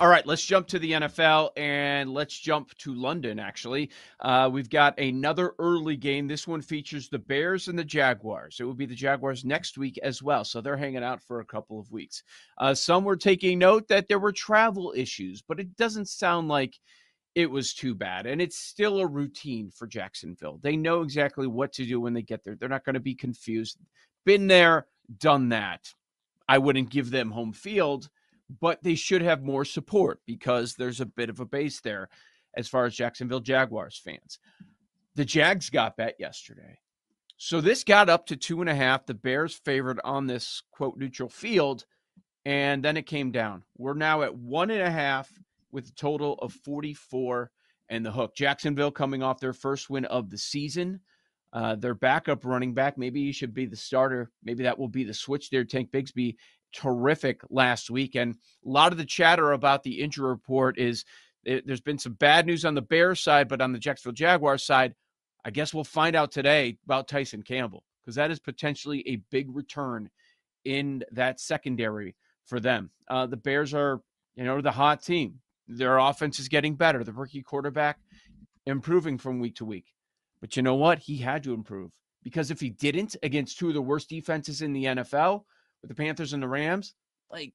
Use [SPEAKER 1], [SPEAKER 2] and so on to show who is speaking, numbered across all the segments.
[SPEAKER 1] All right, let's jump to the NFL and let's jump to London, actually. Uh, we've got another early game. This one features the Bears and the Jaguars. It will be the Jaguars next week as well. So they're hanging out for a couple of weeks. Uh, some were taking note that there were travel issues, but it doesn't sound like it was too bad. And it's still a routine for Jacksonville. They know exactly what to do when they get there. They're not going to be confused. Been there, done that. I wouldn't give them home field but they should have more support because there's a bit of a base there as far as Jacksonville Jaguars fans. The Jags got bet yesterday. So this got up to two and a half. The Bears favored on this quote neutral field, and then it came down. We're now at one and a half with a total of 44 and the hook. Jacksonville coming off their first win of the season. Uh, their backup running back, maybe he should be the starter. Maybe that will be the switch there. Tank Bigsby terrific last week. And a lot of the chatter about the injury report is it, there's been some bad news on the Bears side, but on the Jacksonville Jaguars side, I guess we'll find out today about Tyson Campbell because that is potentially a big return in that secondary for them. Uh, the Bears are, you know, the hot team. Their offense is getting better. The rookie quarterback improving from week to week. But you know what? He had to improve because if he didn't against two of the worst defenses in the NFL, with the Panthers and the Rams, like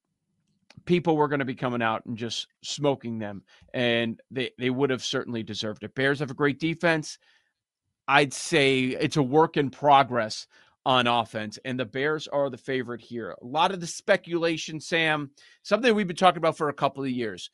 [SPEAKER 1] people were going to be coming out and just smoking them, and they they would have certainly deserved it. Bears have a great defense. I'd say it's a work in progress on offense, and the Bears are the favorite here. A lot of the speculation, Sam, something we've been talking about for a couple of years.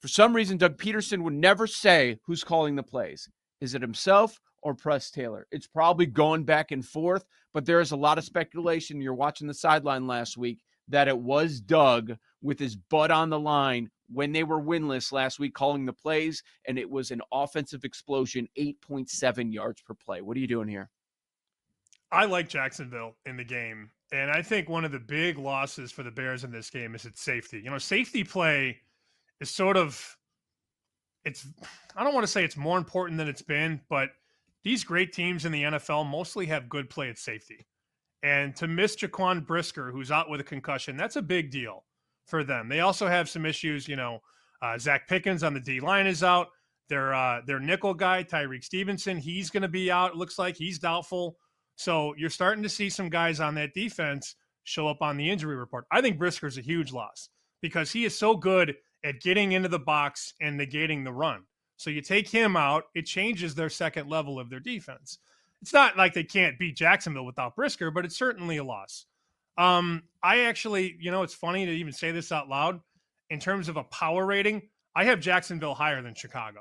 [SPEAKER 1] For some reason, Doug Pederson would never say who's calling the plays. Is it himself or Press Taylor. It's probably going back and forth, but there is a lot of speculation. You're watching the sideline last week that it was Doug with his butt on the line when they were winless last week calling the plays, and it was an offensive explosion, 8.7 yards per play. What are you doing here?
[SPEAKER 2] I like Jacksonville in the game. And I think one of the big losses for the Bears in this game is its safety. You know, safety play is sort of it's I don't want to say it's more important than it's been, but these great teams in the NFL mostly have good play at safety. And to miss Jaquan Brisker, who's out with a concussion, that's a big deal for them. They also have some issues. You know, uh, Zacch Pickens on the D line is out. Their uh, their nickel guy Tyrique Stevenson, he's going to be out. It looks like he's doubtful. So you're starting to see some guys on that defense show up on the injury report. I think Brisker's a huge loss because he is so good at getting into the box and negating the run. So you take him out, it changes their second level of their defense. It's not like they can't beat Jacksonville without Brisker, but it's certainly a loss. Um, I actually, you know, it's funny to even say this out loud. In terms of a power rating, I have Jacksonville higher than Chicago.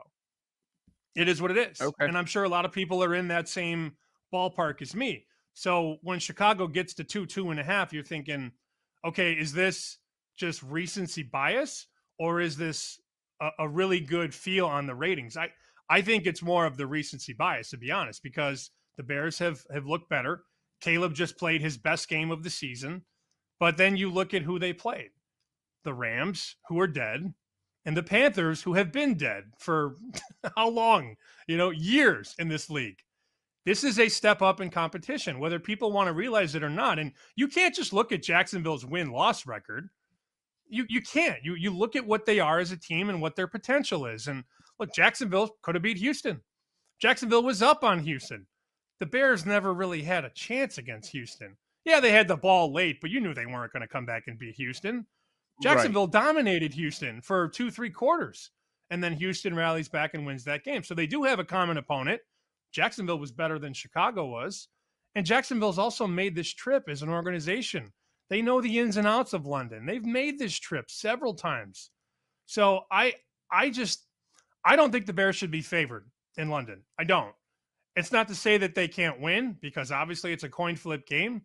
[SPEAKER 2] It is what it is. Okay. And I'm sure a lot of people are in that same ballpark as me. So when Chicago gets to two, two and a half, you're thinking, okay, is this just recency bias or is this a, a really good feel on the ratings. I I think it's more of the recency bias, to be honest, because the Bears have have looked better. Caleb just played his best game of the season, but then you look at who they played: the Rams, who are dead, and the Panthers, who have been dead for how long? You know, years in this league. This is a step up in competition, whether people want to realize it or not. And you can't just look at Jacksonville's win loss record you you can't. You you look at what they are as a team and what their potential is. And look, Jacksonville could have beat Houston. Jacksonville was up on Houston. The Bears never really had a chance against Houston. Yeah, they had the ball late, but you knew they weren't going to come back and beat Houston. Jacksonville right. dominated Houston for two, three quarters. And then Houston rallies back and wins that game. So they do have a common opponent. Jacksonville was better than Chicago was. And Jacksonville's also made this trip as an organization they know the ins and outs of London. They've made this trip several times. So I I just I don't think the Bears should be favored in London. I don't. It's not to say that they can't win because obviously it's a coin flip game.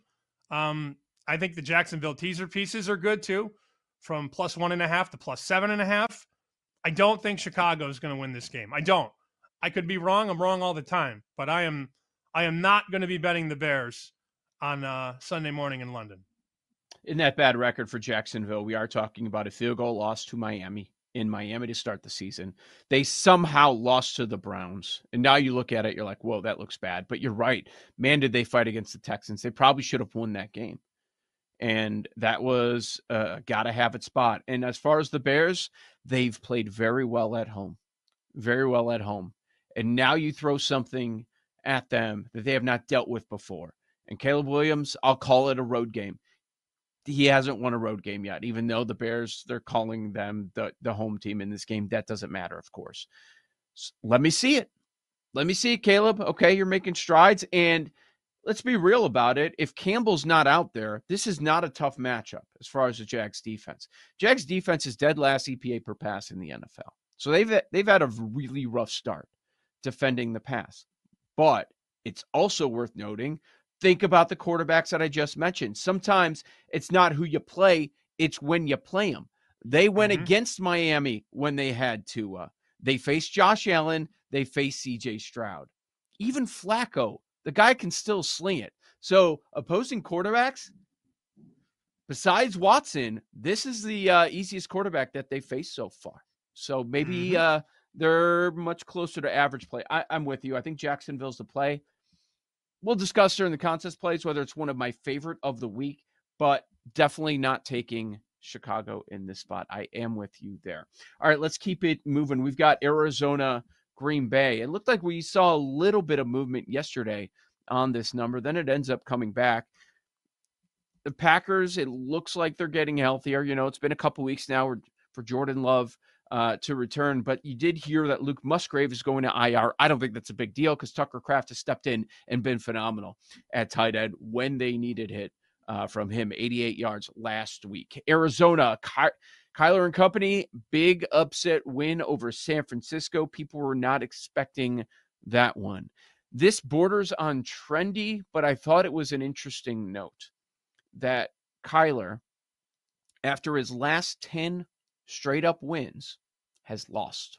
[SPEAKER 2] Um, I think the Jacksonville teaser pieces are good too, from plus one and a half to plus seven and a half. I don't think Chicago is going to win this game. I don't. I could be wrong. I'm wrong all the time, but I am I am not going to be betting the Bears on uh, Sunday morning in London
[SPEAKER 1] in that bad record for Jacksonville, we are talking about a field goal loss to Miami in Miami to start the season. They somehow lost to the Browns. And now you look at it, you're like, whoa, that looks bad. But you're right. Man, did they fight against the Texans. They probably should have won that game. and that was uh, got to have it spot. And as far as the Bears, they've played very well at home, very well at home. And now you throw something at them that they have not dealt with before. And Caleb Williams, I'll call it a road game. He hasn't won a road game yet, even though the Bears, they're calling them the, the home team in this game. That doesn't matter, of course. So let me see it. Let me see it, Caleb. Okay, you're making strides. And let's be real about it. If Campbell's not out there, this is not a tough matchup as far as the Jags defense. Jags defense is dead last EPA per pass in the NFL. So they've they've had a really rough start defending the pass. But it's also worth noting think about the quarterbacks that I just mentioned. Sometimes it's not who you play, it's when you play them. They went mm-hmm. against Miami when they had to. Uh, they faced Josh Allen, they faced CJ Stroud. Even Flacco the guy can still sling it. So opposing quarterbacks, besides Watson, this is the uh, easiest quarterback that they faced so far. So maybe mm-hmm. uh, they're much closer to average play. I, I'm with you. I think Jacksonville's the play. We'll discuss during the contest plays whether it's one of my favorite of the week, but definitely not taking Chicago in this spot. I am with you there. All right, let's keep it moving. We've got Arizona Green Bay. It looked like we saw a little bit of movement yesterday on this number. Then it ends up coming back. The Packers, it looks like they're getting healthier. You know, it's been a couple weeks now for Jordan Love uh, to return, but you did hear that Luke Musgrave is going to IR. I don't think that's a big deal because Tucker Kraft has stepped in and been phenomenal at tight end when they needed hit uh, from him. 88 yards last week. Arizona, Ky- Kyler and company, big upset win over San Francisco. People were not expecting that one. This borders on trendy, but I thought it was an interesting note that Kyler, after his last 10 straight up wins, has lost.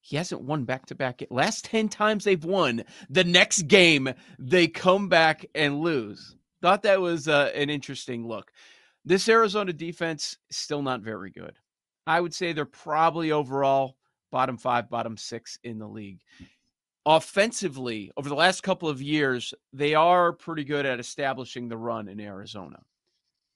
[SPEAKER 1] He hasn't won back to back. Last 10 times they've won, the next game they come back and lose. Thought that was uh, an interesting look. This Arizona defense still not very good. I would say they're probably overall bottom five, bottom six in the league. Offensively, over the last couple of years, they are pretty good at establishing the run in Arizona.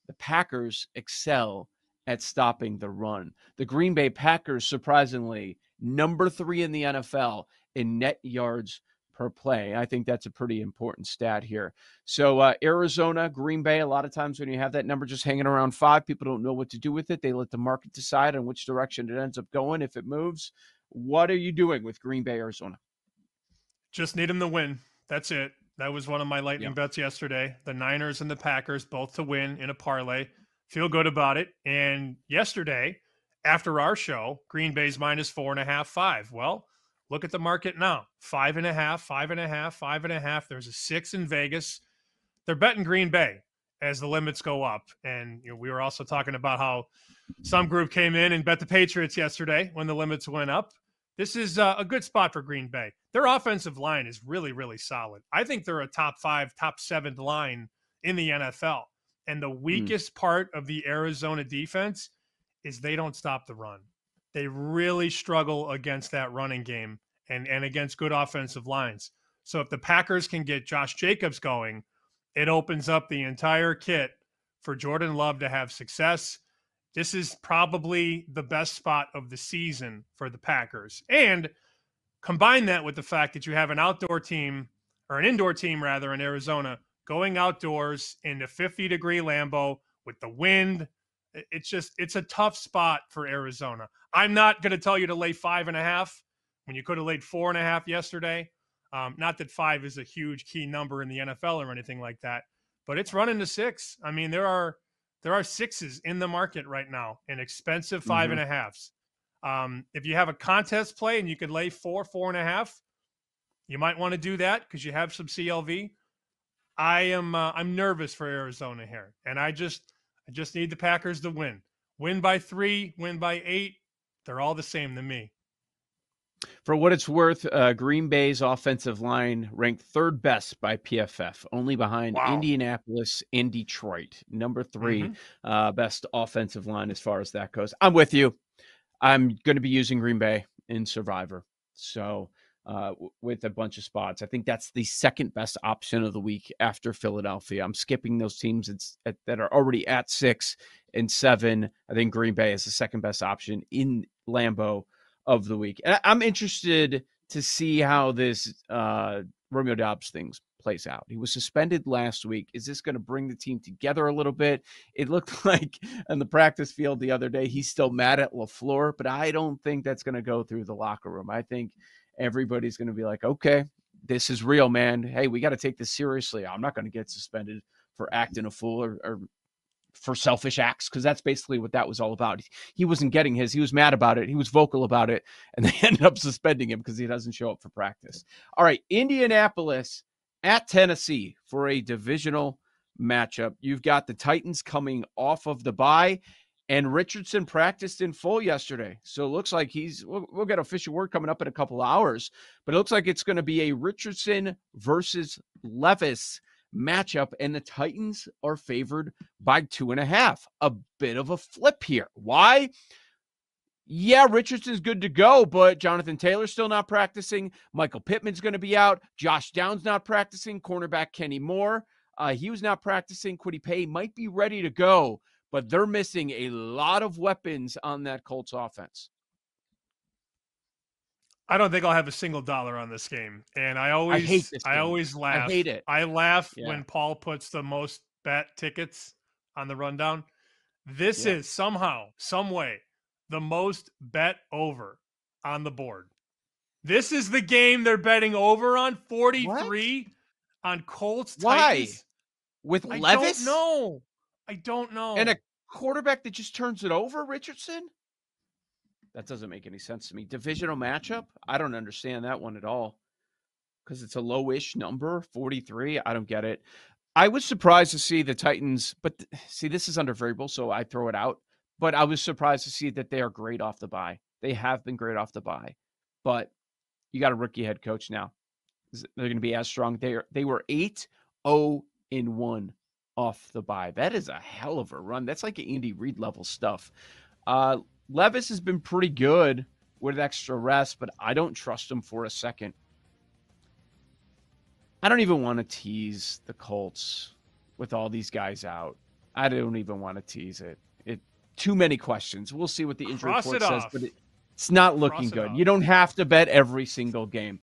[SPEAKER 1] The Packers excel at stopping the run. The Green Bay Packers, surprisingly, number three in the NFL in net yards per play. I think that's a pretty important stat here. So, uh, Arizona, Green Bay, a lot of times when you have that number just hanging around five, people don't know what to do with it. They let the market decide on which direction it ends up going if it moves. What are you doing with Green Bay, Arizona?
[SPEAKER 2] Just need them to win. That's it. That was one of my lightning bets yesterday. The Niners and the Packers both to win in a parlay. Feel good about it. And yesterday, after our show, Green Bay's minus four and a half, five. Well, Look at the market now five and a half, five and a half, five and a half. There's a six in Vegas. They're betting Green Bay as the limits go up. And you know, we were also talking about how some group came in and bet the Patriots yesterday when the limits went up. This is uh, a good spot for Green Bay. Their offensive line is really, really solid. I think they're a top five, top seven line in the NFL. And the hmm. weakest mm. part of the Arizona defense is they don't stop the run they really struggle against that running game and and against good offensive lines. So if the Packers can get Josh Jacobs going, it opens up the entire kit for Jordan Love to have success. This is probably the best spot of the season for the Packers. And combine that with the fact that you have an outdoor team or an indoor team rather in Arizona going outdoors in the 50 degree Lambeau with the wind, it's just it's a tough spot for Arizona. I'm not going to tell you to lay five and a half when you could have laid four and a half yesterday. Um, not that five is a huge key number in the NFL or anything like that, but it's running to six. I mean, there are there are sixes in the market right now, and expensive 5 mm-hmm. and a halves. Um, if you have a contest play and you could lay four, four and a half, you might want to do that because you have some CLV. I am uh, I'm nervous for Arizona here, and I just I just need the Packers to win. Win by three, win by eight. They're all the same to me.
[SPEAKER 1] For what it's worth, uh, Green Bay's offensive line ranked third best by PFF, only behind wow. Indianapolis and Detroit. Number 3 mm-hmm. uh, best offensive line as far as that goes. I'm with you. I'm going to be using Green Bay in Survivor. So uh, with a bunch of spots. I think that's the second best option of the week after Philadelphia. I'm skipping those teams at, that are already at six and seven. I think Green Bay is the second best option in Lambeau of the week. And I'm interested to see how this uh, Romeo Doubs things plays out. He was suspended last week. Is this going to bring the team together a little bit? It looked like on the practice field the other day, he's still mad at LaFleur, but I don't think that's going to go through the locker room. I think everybody's going to be like, okay, this is real, man. Hey, we got to take this seriously. I'm not going to get suspended for acting a fool or, or for selfish acts because that's basically what that was all about. He wasn't getting his. He was mad about it. He was vocal about it, and they ended up suspending him because he doesn't show up for practice. All right, Indianapolis at Tennessee for a divisional matchup. You've got the Titans coming off of the bye, and Richardson practiced in full yesterday. So it looks like he's, we'll, we'll get official word coming up in a couple hours, but it looks like it's going to be a Richardson versus Levis matchup. And the Titans are favored by two and a half. A bit of a flip here. Why? Yeah, Richardson's good to go, but Jonathan Taylor's still not practicing. Michael Pittman's going to be out. Josh Downs not practicing. Cornerback Kenny Moore, uh, he was not practicing. Kwity Paye might be ready to go but they're missing a lot of weapons on that Colts offense.
[SPEAKER 2] I don't think I'll have a single dollar on this game. And I always I, hate I always laugh.
[SPEAKER 1] I hate it.
[SPEAKER 2] I laugh yeah. when Paul puts the most bet tickets on the rundown. This yeah. is somehow, some way, the most bet over on the board. This is the game they're betting over on 43 what? on Colts.
[SPEAKER 1] Why? Titans. With I Levis?
[SPEAKER 2] No. I don't know.
[SPEAKER 1] And a quarterback that just turns it over, Richardson? That doesn't make any sense to me. Divisional matchup? I don't understand that one at all. Because it's a low-ish number, 43. I don't get it. I was surprised to see the Titans, but see, this is under variable, so I throw it out. But I was surprised to see that they are great off the bye. They have been great off the bye. But you got a rookie head coach now. They're going to be as strong. They are, they were 8 0 in 1 off the bye. That is a hell of a run. That's like Andy Reid level stuff. Uh, Levis has been pretty good with extra rest, but I don't trust him for a second. I don't even want to tease the Colts with all these guys out. I don't even want to tease it. It too many questions. We'll see what the injury Cross report says, but it, it's not looking good. You don't have to bet every single game.